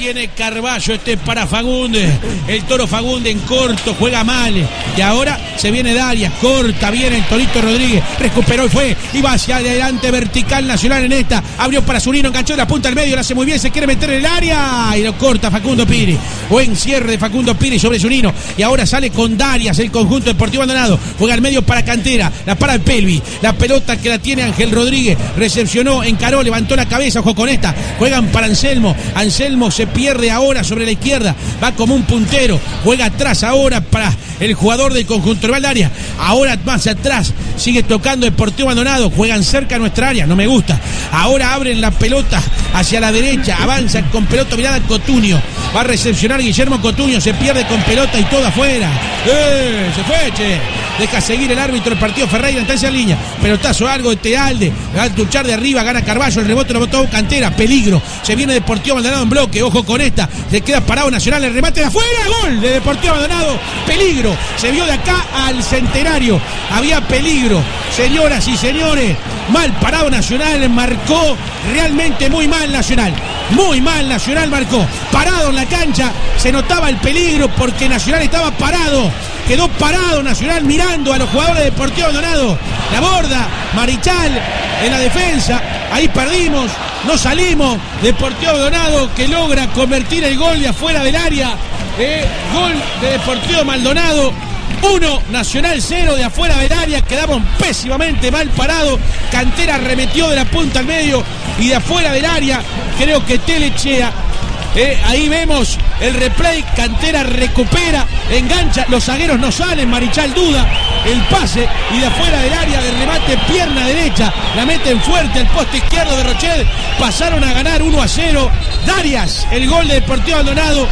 tiene Carballo, este es para Fagunde. El toro Fagunde en corto, juega mal. Y ahora se viene Darias, corta bien el Torito Rodríguez. Recuperó y fue. Y va hacia adelante, vertical nacional en esta. Abrió para Zunino, enganchó la punta al medio, lo hace muy bien, se quiere meter en el área. Y lo corta Facundo Piri. Buen cierre de Facundo Piri sobre Zunino. Y ahora sale con Darias el conjunto deportivo abandonado. Juega al medio para Cantera. La para el Pelvi. La pelota que la tiene Ángel Rodríguez. Recepcionó, encaró, levantó la cabeza. Ojo con esta. Juegan para Anselmo. Anselmo se pierde ahora sobre la izquierda. Va como un puntero. Juega atrás ahora para el jugador del conjunto de área. Ahora más atrás. Sigue tocando Deportivo Abandonado. Juegan cerca de nuestra área. No me gusta. Ahora abren la pelota hacia la derecha. Avanza con pelota mirada Cotunio. Va a recepcionar Guillermo Cotunio. Se pierde con pelota y todo afuera. ¡Eh! Se fue, che. Deja seguir el árbitro del partido Ferreira en esa línea. Pelotazo algo de Tealde. Va a luchar de arriba. Gana Carballo. El rebote lo botó Cantera. Peligro. Se viene Deportivo Abandonado en bloque. Ojo con esta. Se queda parado Nacional. El remate de afuera. Gol de Deportivo Abandonado. Peligro. Se vio de acá al centenario. Había peligro. Señoras y señores. Mal parado Nacional. Marcó realmente muy mal Nacional. Muy mal Nacional marcó. Parado en la cancha. Se notaba el peligro porque Nacional estaba parado. Quedó parado Nacional mirando a los jugadores de Deportivo Abandonado. La borda, Marichal en la defensa. Ahí perdimos, no salimos. Deportivo Abandonado que logra convertir el gol de afuera del área. Eh, gol de Deportivo Maldonado. Uno, Nacional cero de afuera del área. Quedamos pésimamente mal parados. Cantera remetió de la punta al medio y de afuera del área. Creo que Telechea eh, ahí vemos el replay, Cantera recupera, engancha, los zagueros no salen, Marichal duda, el pase y de afuera del área de remate, pierna derecha, la meten fuerte el poste izquierdo de Rochet, pasaron a ganar 1 a 0, Darias, el gol de Deportivo Aldonado,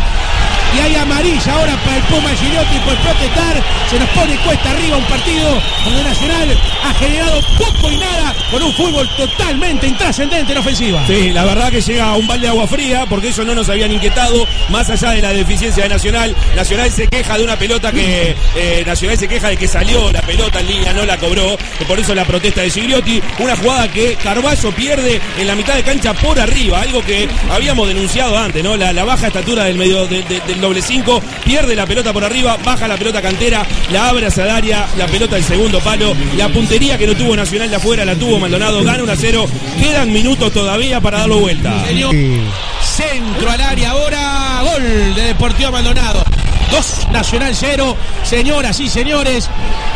y hay amarilla ahora para el Puma Girotti por protestar. Se nos pone cuesta arriba un partido donde Nacional ha generado poco y nada con un fútbol totalmente intrascendente en ofensiva. Sí, la verdad que llega un balde de agua fría porque eso no nos habían inquietado, más allá de la deficiencia de Nacional. Nacional se queja de una pelota que eh, Nacional se queja de que salió la pelota en línea, no la cobró, por eso la protesta de Gigliotti. Una jugada que Carballo pierde en la mitad de cancha por arriba, algo que habíamos denunciado antes, ¿no? La, la baja estatura del medio de- de- del doble 5, pierde la pelota por arriba, baja la pelota cantera, la abre hacia el área, la pelota del segundo palo, la puntería que no tuvo Nacional de afuera la tuvo Maldonado, gana 1 a 0, quedan minutos todavía para darlo vuelta. Centro al área ahora, gol de Deportivo Maldonado. 2 Nacional 0, señoras y señores,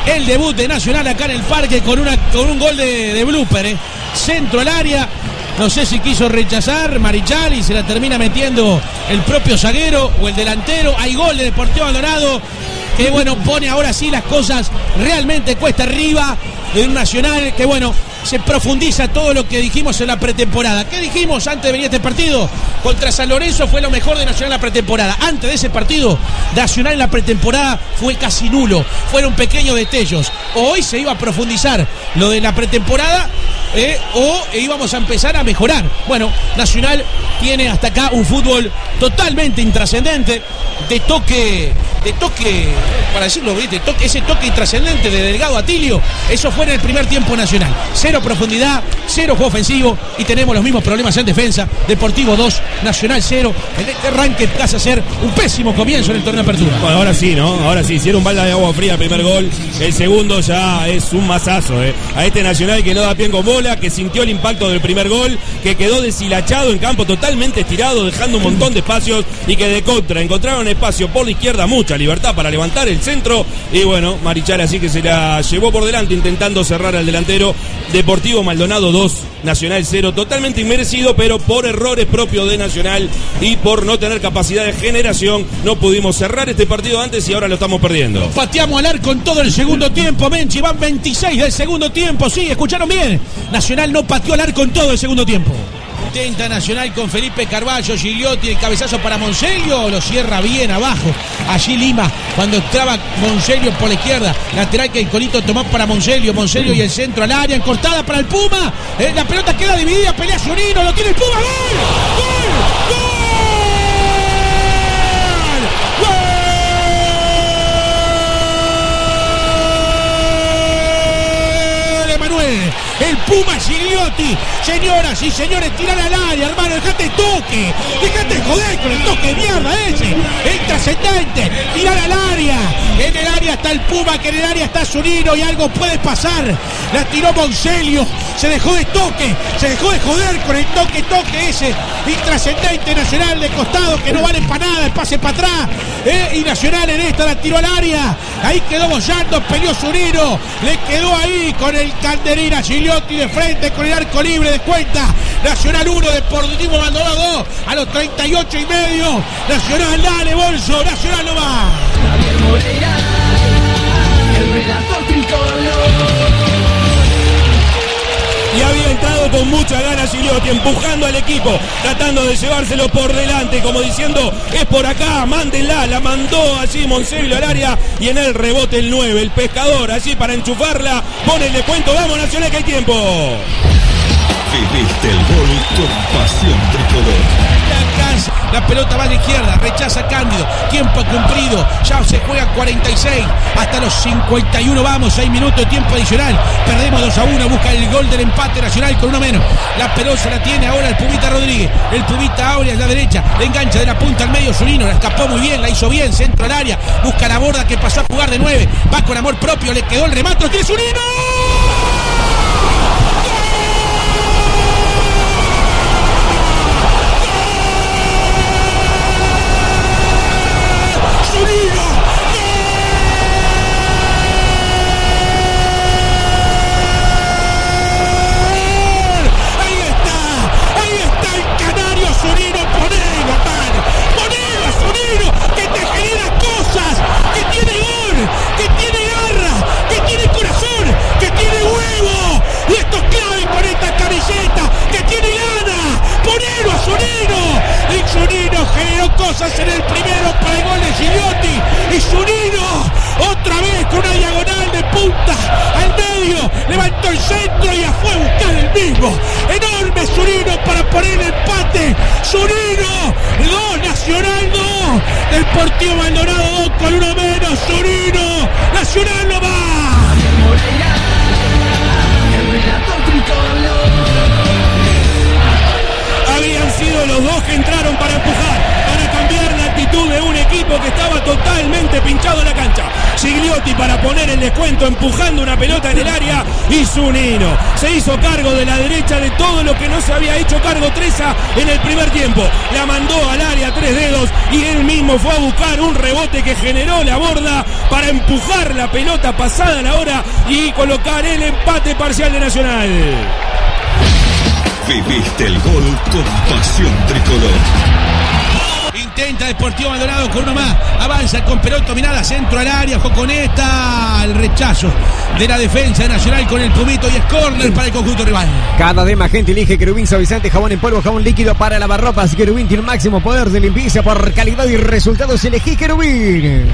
el debut de Nacional acá en el parque con, una, con un gol de, de blooper. eh. Centro al área, no sé si quiso rechazar Marichal y se la termina metiendo el propio zaguero o el delantero. Hay gol de Deportivo Maldonado que bueno, pone ahora sí las cosas realmente cuesta arriba de un Nacional que bueno, se profundiza todo lo que dijimos en la pretemporada. ¿Qué dijimos antes de venir este partido? Contra San Lorenzo fue lo mejor de Nacional en la pretemporada. Antes de ese partido, Nacional en la pretemporada fue casi nulo. Fueron pequeños destellos. Hoy se iba a profundizar lo de la pretemporada eh, o íbamos a empezar a mejorar. Bueno, Nacional tiene hasta acá un fútbol totalmente intrascendente, de toque, de toque, para decirlo, ¿viste? Toque- ese toque intrascendente de Delgado Atilio, eso fue en el primer tiempo nacional. Cero profundidad, cero juego ofensivo y tenemos los mismos problemas en defensa. Deportivo 2, Nacional 0. En este arranque pasa a ser un pésimo comienzo en el torneo de apertura. Bueno, ahora sí, ¿no? Ahora sí, hicieron un balde de agua fría el primer gol. El segundo ya es un masazo, ¿eh? A este Nacional que no da pie con bola, que sintió el impacto del primer gol, que quedó deshilachado en campo, totalmente estirado, dejando un montón de espacios y que de contra encontraron espacio por la izquierda, mucha libertad para levantar el centro. Y bueno, Marichal así que se la llevó por delante intentando cerrar al delantero. Deportivo Maldonado 2, Nacional 0, totalmente inmerecido, pero por errores propios de Nacional y por no tener capacidad de generación, no pudimos cerrar este partido antes y ahora lo estamos perdiendo. Pateamos al arco en todo el segundo tiempo, Menchi. Van 26 del segundo tiempo. Sí, escucharon bien. Nacional no pateó al arco en todo el segundo tiempo. Intenta Nacional con Felipe Carballo, Gigliotti, el cabezazo para Monselio, lo cierra bien abajo. Allí Lima, cuando entraba Monselio por la izquierda, lateral que el Colito tomó para Monselio, Monselio y el centro al área, cortada para el Puma. Eh, la pelota queda dividida, pelea Zunino, lo tiene el Puma, ¡gol! El Puma Gigliotti. Señoras y señores, tirar al área, hermano, dejate toque. Dejate joder con el toque de mierda ese. El trascendente, tirar al área. En el área está el Puma, que en el área está Zunino y algo puede pasar. La tiró Monselio. Se dejó de toque, se dejó de joder con el toque, toque ese. Intrascendente Nacional de costado que no vale para nada, el pase para atrás. Eh, y Nacional en esta la tiró al área. Ahí quedó bollando, peleó Zunino. Le quedó ahí con el Calderina Gigliotti de frente con el arco libre de cuenta. Nacional 1, Deportivo Maldonado 2 a los 38 y medio. Nacional, dale bolso, Nacional no va. Y había entrado con mucha ganas Empujando al equipo, tratando de llevárselo por delante, como diciendo, es por acá, mándenla, la mandó allí Monsello al área y en el rebote el 9, el pescador, allí para enchufarla, pone el descuento, vamos Nacional que hay tiempo. Viviste el gol con pasión tricolor. La, pelota va a la izquierda, rechaza Cándido, tiempo cumplido, ya se juega 46, hasta los 51 vamos, 6 minutos de tiempo adicional, perdemos 2 a 1, busca el gol del empate nacional con uno menos, la pelota la tiene ahora el Pumita Rodríguez, el Pumita Aurea a la derecha, le engancha de la punta al medio Zunino, la escapó muy bien, la hizo bien, centro al área, busca la borda que pasó a jugar de 9, va con amor propio, le quedó el remate, tiene Zunino. Zunino. Generó cosas en el primero para el gol de Gigliotti, y Zunino, otra vez con una diagonal de punta al medio, levantó el centro y fue a buscar el mismo, enorme Zunino para poner el empate, Zunino, 2, Nacional 2, Deportivo Maldonado 2 con uno menos, Zunino, Nacional no va. Que estaba totalmente pinchado en la cancha. Gigliotti para poner el descuento, empujando una pelota en el área y Zunino se hizo cargo de la derecha de todo lo que no se había hecho cargo Treza en el primer tiempo. La mandó al área tres dedos y él mismo fue a buscar un rebote que generó la borda para empujar la pelota pasada la hora y colocar el empate parcial de Nacional. Viviste el gol con pasión tricolor. Intenta Deportivo Maldonado con uno más. Avanza con pelota dominada, centro al área. Joconeta, el rechazo de la defensa de Nacional con el Pumito y es córner para el conjunto rival. Cada vez más gente elige Querubín suavizante, jabón en polvo, jabón líquido para lavarropas. Querubín tiene un máximo poder de limpieza por calidad y resultados. Elegí Querubín.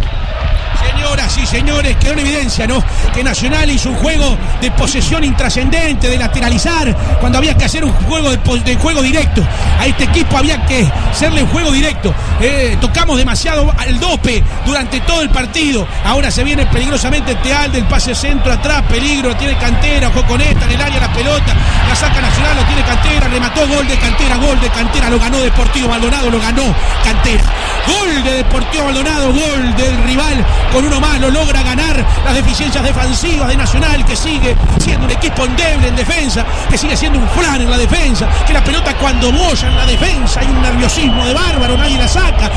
Señoras y señores, quedó en evidencia, ¿no? Que Nacional hizo un juego de posesión intrascendente, de lateralizar, cuando había que hacer un juego de, juego directo. A este equipo había que hacerle un juego directo. Eh, tocamos demasiado al dope durante todo el partido. Ahora se viene peligrosamente Teal del pase centro atrás, peligro, tiene cantera, Joconeta en el área la pelota, la saca Nacional, lo tiene cantera, remató gol de cantera, gol de cantera, lo ganó Deportivo Maldonado, lo ganó cantera. Gol de Deportivo Maldonado, gol del rival con uno más, lo logra ganar las deficiencias defensivas de Nacional, que sigue siendo un equipo endeble en defensa, que sigue siendo un flan en la defensa, que la pelota cuando bolla en la defensa hay un nerviosismo de bárbaro, nadie la saca,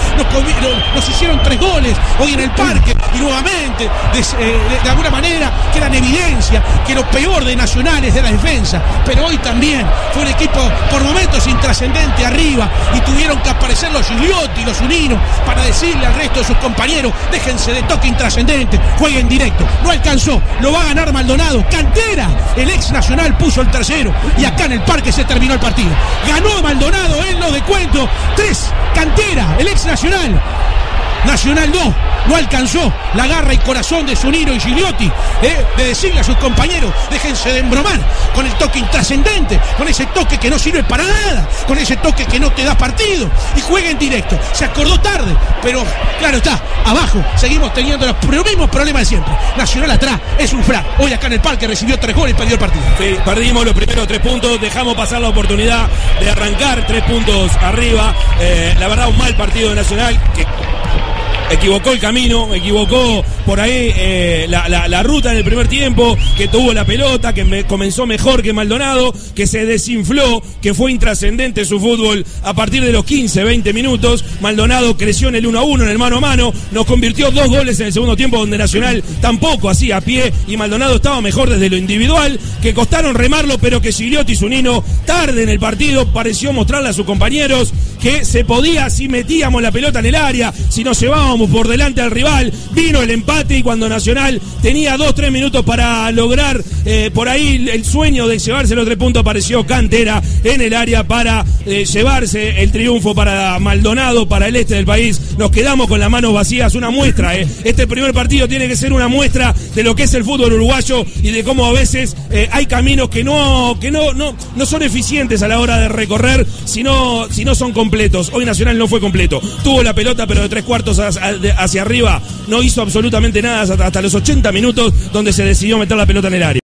nos, hicieron tres goles hoy en el parque y nuevamente, eh, de, alguna manera, queda en evidencia que lo peor de Nacional es de la defensa, pero hoy también fue un equipo por momentos intrascendente arriba y tuvieron que aparecer los Gigliotti, los Uninos, para decirle al resto de sus compañeros, déjense de toque intrascendente, jueguen directo. No alcanzó, lo va a ganar Maldonado. Cantera, el ex Nacional puso el tercero y acá en el parque se terminó el partido. Ganó Maldonado en los de cuento. Tres, Cantera, el ex Nacional. Nacional no, no alcanzó la garra y corazón de Zunino y Gigliotti eh, de decirle a sus compañeros, déjense de embromar con el toque intrascendente, con ese toque que no sirve para nada, con ese toque que no te da partido y juega en directo. Se acordó tarde, pero claro está, abajo seguimos teniendo los mismos problemas de siempre. Nacional atrás es un frac. Hoy acá en el parque recibió tres goles y perdió el partido. Sí, perdimos los primeros tres puntos, dejamos pasar la oportunidad de arrancar tres puntos arriba. Eh, la verdad, un mal partido de Nacional equivocó el camino, equivocó por ahí eh, la, ruta en el primer tiempo, que tuvo la pelota, que me- comenzó mejor que Maldonado, que se desinfló, que fue intrascendente su fútbol a partir de los 15, 20 minutos. Maldonado creció en el 1 a 1, en el mano a mano, nos convirtió dos goles en el segundo tiempo, donde Nacional tampoco hacía a pie y Maldonado estaba mejor desde lo individual, que costaron remarlo, pero que Gigliotti y tarde en el partido pareció mostrarle a sus compañeros que se podía si metíamos la pelota en el área, si nos llevábamos por delante al rival, vino el empate y cuando Nacional tenía dos, tres minutos para lograr eh, por ahí el sueño de llevarse los tres puntos, apareció Cantera en el área para eh, llevarse el triunfo para Maldonado, para el este del país. Nos quedamos con las manos vacías, una muestra. eh. Este primer partido tiene que ser una muestra de lo que es el fútbol uruguayo y de cómo a veces hay caminos que no, que no, no, no son eficientes a la hora de recorrer, si no, si no son Hoy Nacional no fue completo. Tuvo la pelota, pero de tres cuartos hacia, arriba no hizo absolutamente nada hasta los 80 minutos donde se decidió meter la pelota en el área.